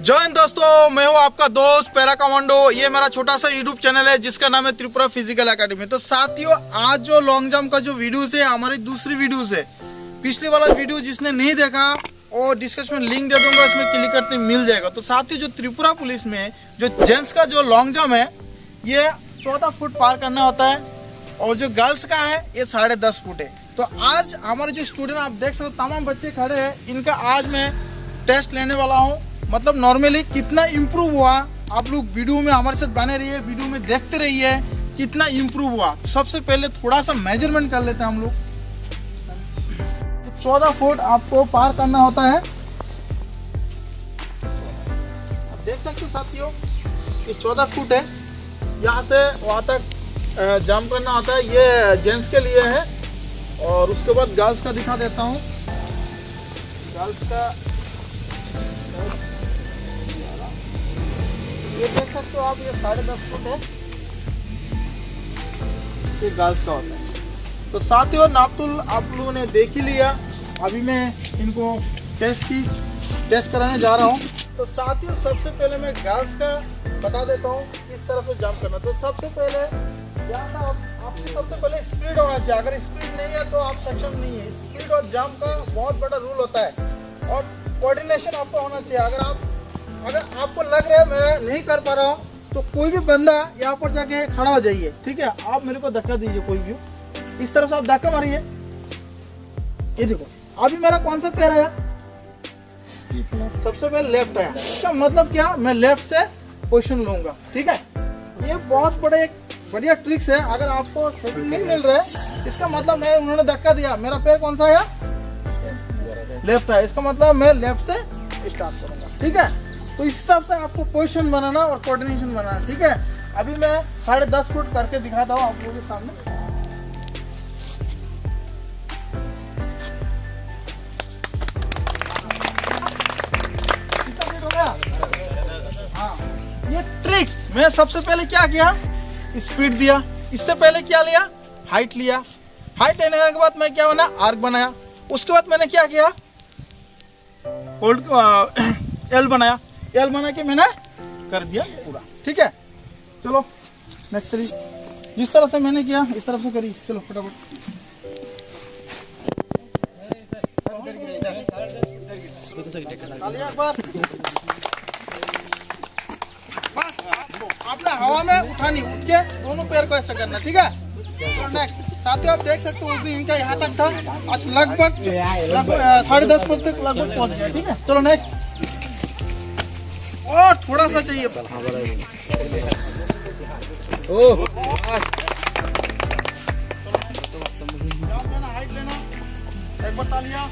जय दोस्तों, मैं हूँ आपका दोस्त पैरा कमांडो। ये मेरा छोटा सा यूट्यूब चैनल है, जिसका नाम है त्रिपुरा फ़िज़िकल एकेडमी तो साथियों, आज जो लॉन्ग जंप का जो वीडियो है, हमारी दूसरी वीडियो है। पिछले वाला वीडियो जिसने नहीं देखा और डिस्क्रिप्शन में लिंक दे दूँगा उसमें क्लिक करते मिल जाएगा। तो साथियों, जो त्रिपुरा पुलिस में जो जेंट्स का जो लॉन्ग जम्प है, ये चौदह फुट पार करना होता है, और जो गर्ल्स का है, ये साढ़े दस फुट है। तो आज हमारे जो स्टूडेंट आप देख सकते हो, तमाम बच्चे खड़े हैं। इनका आज मैं टेस्ट लेने वाला हूँ। मतलब नॉर्मली कितना इम्प्रूव हुआ, आप लोग वीडियो में हमारे साथ बने रहिए वीडियो में देखते रहिए, कितना इम्प्रूव हुआ। सबसे पहले थोड़ा सा मेज़रमेंट कर लेते हैं हम लोग। चौदह फुट आपको पार करना होता है। देख सकते हो साथियों, ये चौदह फुट है। यहाँ से वहाँ तक जंप करना होता है। ये जेंट्स के लिए है। और उसके बाद गर्ल्स का दिखा देता हूँ। गर्ल्स का ये देख सकते हो आप, ये साढ़े दस फुट है। ये गर्ल्स का होता है। तो साथियों नापतुल आप लोगों ने देख ही लिया। अभी मैं इनको टेस्ट की टेस्ट कराने जा रहा हूँ। तो साथियों, सबसे पहले मैं गर्ल्स का बता देता हूँ, किस तरह से जंप करना तो सबसे पहले आपकी सबसे पहले स्पीड होना चाहिए। अगर स्पीड नहीं है तो आप सक्षम नहीं है। स्पीड और जंप का बहुत बड़ा रूल होता है। और कोऑर्डिनेशन आपका होना चाहिए। अगर आप आपको लग रहा है मैं नहीं कर पा रहा हूँ तो कोई भी बंदा यहाँ पर जाके खड़ा हो जाइए, ठीक है? आप मेरे को धक्का दीजिए कोई भी। इस तरफ़ से आप धक्का मारिए। ये देखो, अभी मेरा कौन सा पैर आया सबसे पहले लेफ़्ट आया। इसका मतलब क्या? मैं लेफ़्ट से पोजिशन लूँगा, ठीक है? ये बहुत बड़े एक बढ़िया ट्रिक्स है, अगर आपको नहीं मिल रहा है, इसका मतलब मैं, उन्होंने धक्का दिया। मेरा पैर कौन सा आया? लेफ़्ट है इसका मतलब मैं लेफ़्ट से स्टार्ट करूँगा, ठीक है? तो इस हिसाब से आपको पोजिशन बनाना और कोऑर्डिनेशन बनाना, ठीक है? अभी मैं साढ़े दस फुट करके दिखाता हूँ आप लोगों के सामने हाँ ये ट्रिक्स मैं सबसे पहले क्या किया? स्पीड दिया। इससे पहले क्या लिया? हाइट लिया। हाइट लेने के बाद मैं क्या बना? आर्क बनाया। उसके बाद मैंने क्या किया? होल्ड एल बनाया। एल बना के मैंने कर दिया पूरा। ठीक है? चलो नेक्स्ट चलिए जिस तरह से मैंने किया, इस तरफ़ से करी। चलो, फटाफट। आपने हवा में उठानी उठ के दोनों पैर को ऐसा करना, ठीक है? नेक्स्ट साथियों, आप देख सकते हो, उस दिन इनका यहाँ तक था। आज लगभग साढ़े दस फुट तक लगभग पहुँच गया, ठीक है? चलो नेक्स्ट और थोड़ा सा चाहिए। ओह एक बता तालियाँ।